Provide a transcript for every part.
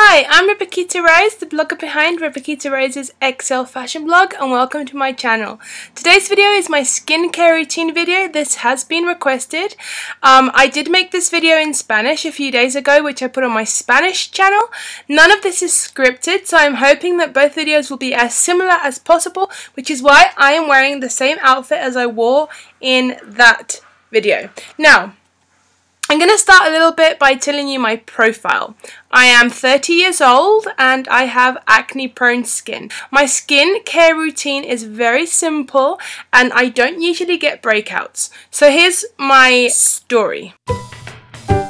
Hi, I'm Rebequita Rose, the blogger behind Rebequita Rose's XL fashion blog and welcome to my channel. Today's video is my skincare routine video. This has been requested. Um, I did make this video in Spanish a few days ago which I put on my Spanish channel. None of this is scripted so I'm hoping that both videos will be as similar as possible which is why I am wearing the same outfit as I wore in that video. Now, I'm going to start a little bit by telling you my profile. I am 30 years old and I have acne prone skin. My skin care routine is very simple and I don't usually get breakouts. So here's my story.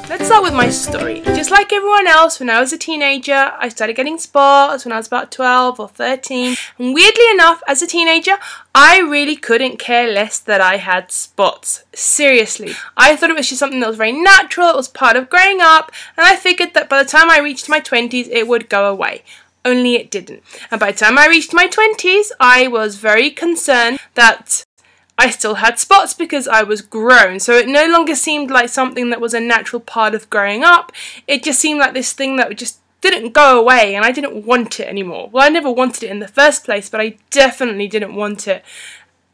Let's start with my story. Just like everyone else, when I was a teenager, I started getting spots when I was about 12 or 13. And weirdly enough, as a teenager, I really couldn't care less that I had spots. Seriously. I thought it was just something that was very natural, it was part of growing up, and I figured that by the time I reached my 20s, it would go away only it didn't. And by the time I reached my 20s, I was very concerned that I still had spots because I was grown. So it no longer seemed like something that was a natural part of growing up. It just seemed like this thing that just didn't go away and I didn't want it anymore. Well, I never wanted it in the first place, but I definitely didn't want it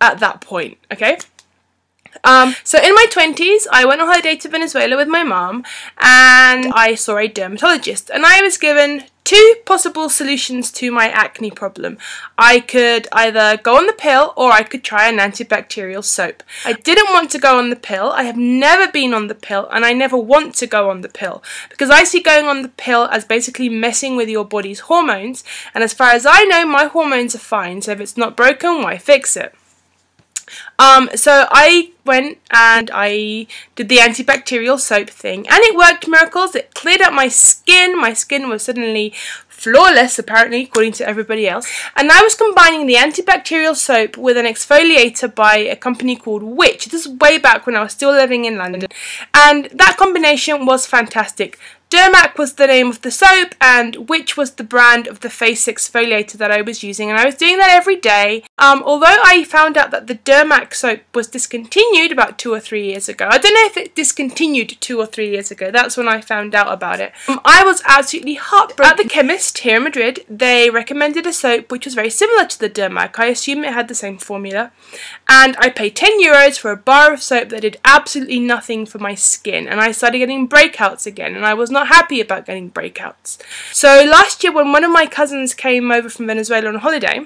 at that point, okay? Um, so in my 20s, I went on holiday to Venezuela with my mom and I saw a dermatologist and I was given two possible solutions to my acne problem. I could either go on the pill or I could try an antibacterial soap. I didn't want to go on the pill. I have never been on the pill and I never want to go on the pill because I see going on the pill as basically messing with your body's hormones and as far as I know my hormones are fine so if it's not broken why fix it. Um, so I went and I did the antibacterial soap thing and it worked miracles. It cleared up my skin. My skin was suddenly flawless apparently according to everybody else and I was combining the antibacterial soap with an exfoliator by a company called Witch this is way back when I was still living in London and that combination was fantastic Dermac was the name of the soap and Witch was the brand of the face exfoliator that I was using and I was doing that every day. Um, although I found out that the Dermac soap was discontinued about two or three years ago. I don't know if it discontinued two or three years ago. That's when I found out about it. Um, I was absolutely heartbroken. At the chemist here in Madrid, they recommended a soap which was very similar to the Dermac. I assume it had the same formula. And I paid 10 euros for a bar of soap that did absolutely nothing for my skin. And I started getting breakouts again and I was not happy about getting breakouts. So last year when one of my cousins came over from Venezuela on holiday,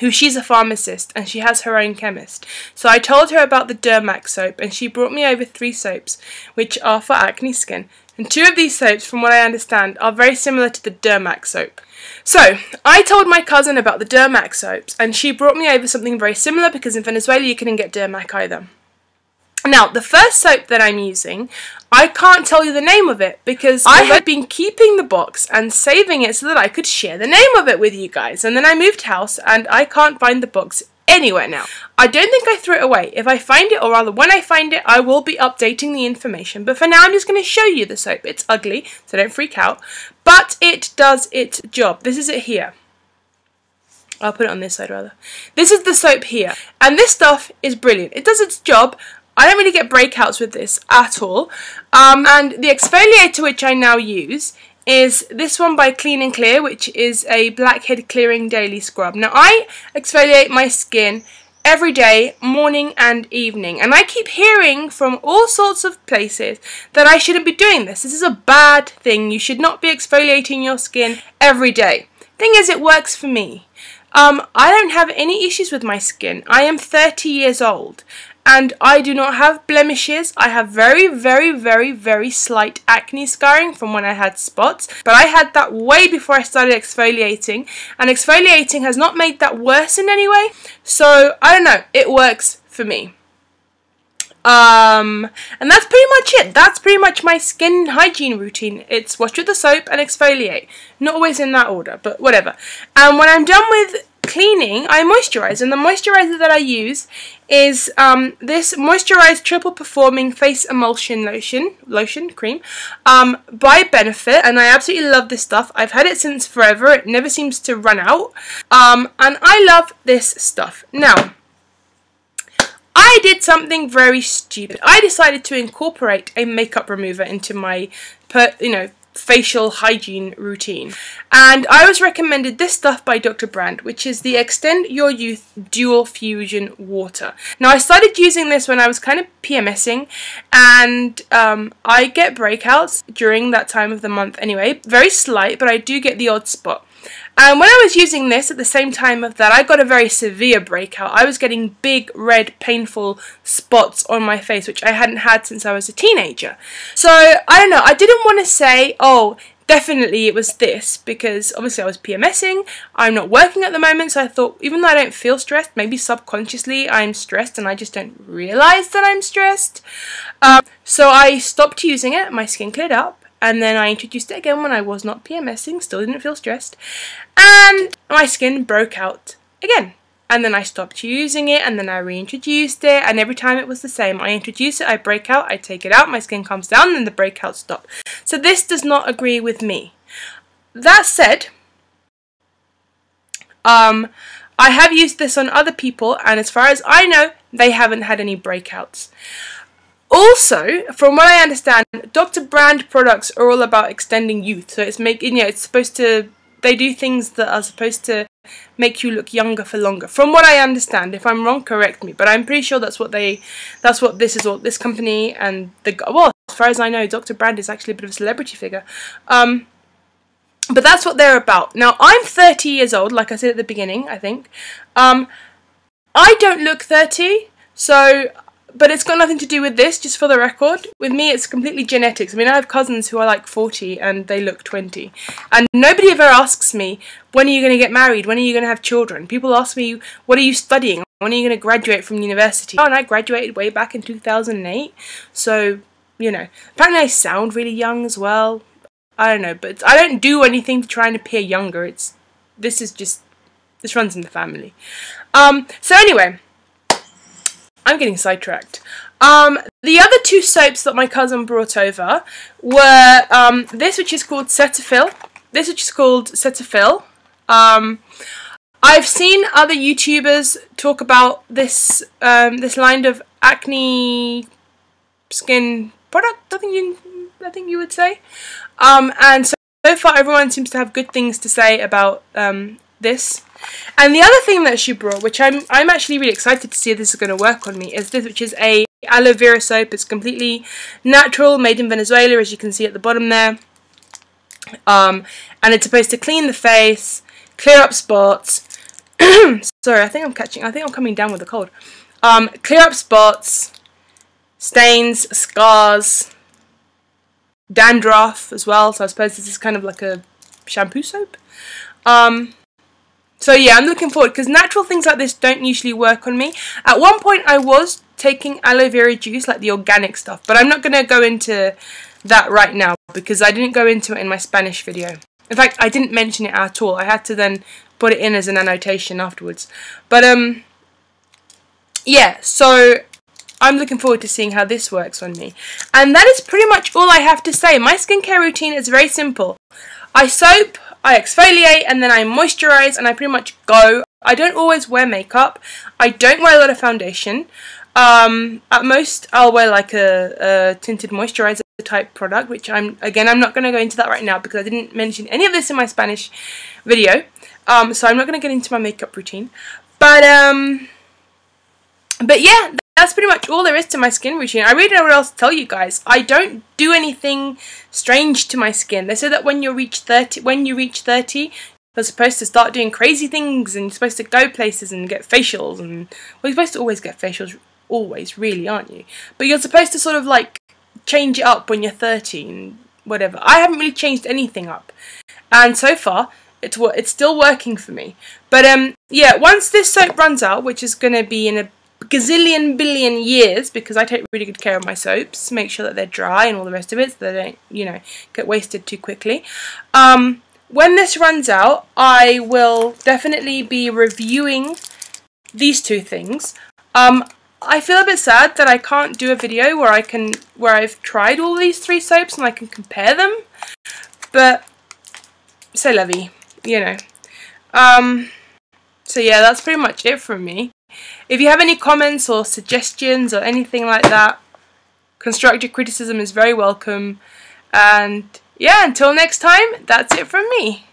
who she's a pharmacist and she has her own chemist. So I told her about the Dermac soap and she brought me over three soaps which are for acne skin. And two of these soaps, from what I understand, are very similar to the Dermac soap. So, I told my cousin about the Dermac soaps and she brought me over something very similar because in Venezuela you couldn't get Dermac either. Now, the first soap that I'm using, I can't tell you the name of it because I had been keeping the box and saving it so that I could share the name of it with you guys. And then I moved house and I can't find the box anywhere now. I don't think I threw it away. If I find it, or rather when I find it, I will be updating the information. But for now, I'm just going to show you the soap. It's ugly, so don't freak out. But it does its job. This is it here. I'll put it on this side rather. This is the soap here. And this stuff is brilliant. It does its job. I don't really get breakouts with this at all. Um, and the exfoliator which I now use is this one by Clean and Clear, which is a blackhead clearing daily scrub. Now, I exfoliate my skin every day, morning and evening. And I keep hearing from all sorts of places that I shouldn't be doing this. This is a bad thing. You should not be exfoliating your skin every day. Thing is, it works for me. Um, I don't have any issues with my skin. I am 30 years old and I do not have blemishes. I have very, very, very, very slight acne scarring from when I had spots, but I had that way before I started exfoliating, and exfoliating has not made that worse in any way, so I don't know, it works for me. Um, and that's pretty much it. That's pretty much my skin hygiene routine. It's wash with the soap and exfoliate. Not always in that order, but whatever. And when I'm done with cleaning, I moisturize, and the moisturizer that I use is um, this moisturized triple performing face emulsion lotion, lotion cream, um, by Benefit, and I absolutely love this stuff. I've had it since forever. It never seems to run out, um, and I love this stuff. Now. I did something very stupid. I decided to incorporate a makeup remover into my, per, you know, facial hygiene routine. And I was recommended this stuff by Dr. Brandt, which is the Extend Your Youth Dual Fusion Water. Now, I started using this when I was kind of PMSing, and um, I get breakouts during that time of the month anyway. Very slight, but I do get the odd spot. And when I was using this at the same time of that, I got a very severe breakout. I was getting big, red, painful spots on my face, which I hadn't had since I was a teenager. So, I don't know, I didn't want to say, oh, definitely it was this, because obviously I was PMSing, I'm not working at the moment, so I thought, even though I don't feel stressed, maybe subconsciously I'm stressed and I just don't realise that I'm stressed. Um, so I stopped using it, my skin cleared up, and then I introduced it again when I was not PMSing, still didn't feel stressed, and my skin broke out again. And then I stopped using it, and then I reintroduced it, and every time it was the same. I introduce it, I break out, I take it out, my skin comes down, and the breakouts stop. So this does not agree with me. That said, um, I have used this on other people, and as far as I know, they haven't had any breakouts. Also, from what I understand, Dr. Brandt products are all about extending youth. So it's making, you know, it's supposed to, they do things that are supposed to make you look younger for longer. From what I understand, if I'm wrong, correct me. But I'm pretty sure that's what they, that's what this is all, this company and the, well, as far as I know, Dr. Brandt is actually a bit of a celebrity figure. Um, but that's what they're about. Now, I'm 30 years old, like I said at the beginning, I think. Um, I don't look 30, so but it's got nothing to do with this, just for the record. With me, it's completely genetics. I mean, I have cousins who are like 40 and they look 20. And nobody ever asks me, when are you going to get married? When are you going to have children? People ask me, what are you studying? When are you going to graduate from university? Oh, and I graduated way back in 2008. So, you know, apparently I sound really young as well. I don't know, but I don't do anything to try and appear younger. It's, this is just, this runs in the family. Um, so anyway, I'm getting sidetracked. Um, the other two soaps that my cousin brought over were um, this, which is called Cetaphil. This, which is called Cetaphil. Um, I've seen other YouTubers talk about this um, this line of acne skin product. I think you, I think you would say. Um, and so, so far, everyone seems to have good things to say about um, this. And the other thing that she brought, which I'm I'm actually really excited to see if this is going to work on me, is this, which is a aloe vera soap. It's completely natural, made in Venezuela, as you can see at the bottom there. Um, and it's supposed to clean the face, clear up spots. Sorry, I think I'm catching. I think I'm coming down with a cold. Um, clear up spots, stains, scars, dandruff as well. So I suppose this is kind of like a shampoo soap. Um, so yeah, I'm looking forward because natural things like this don't usually work on me. At one point I was taking aloe vera juice, like the organic stuff, but I'm not going to go into that right now because I didn't go into it in my Spanish video. In fact, I didn't mention it at all. I had to then put it in as an annotation afterwards. But um, yeah, so I'm looking forward to seeing how this works on me. And that is pretty much all I have to say. My skincare routine is very simple. I soap, I exfoliate and then I moisturize and I pretty much go. I don't always wear makeup. I don't wear a lot of foundation. Um, at most, I'll wear like a, a tinted moisturizer type product, which I'm, again, I'm not going to go into that right now because I didn't mention any of this in my Spanish video. Um, so I'm not going to get into my makeup routine. But, um, but yeah, that's pretty much all there is to my skin routine. I really don't know what else to tell you guys. I don't do anything strange to my skin. They say that when you reach 30, when you reach 30, you're supposed to start doing crazy things and you're supposed to go places and get facials and well, you're supposed to always get facials, always, really, aren't you? But you're supposed to sort of like change it up when you're 30 and whatever. I haven't really changed anything up, and so far it's it's still working for me. But um, yeah, once this soap runs out, which is going to be in a gazillion billion years because I take really good care of my soaps, make sure that they're dry and all the rest of it so they don't, you know, get wasted too quickly. Um, when this runs out, I will definitely be reviewing these two things. Um, I feel a bit sad that I can't do a video where I can where I've tried all these three soaps and I can compare them, but la vie, you know. Um, so yeah, that's pretty much it from me. If you have any comments or suggestions or anything like that, constructive criticism is very welcome. And yeah, until next time, that's it from me.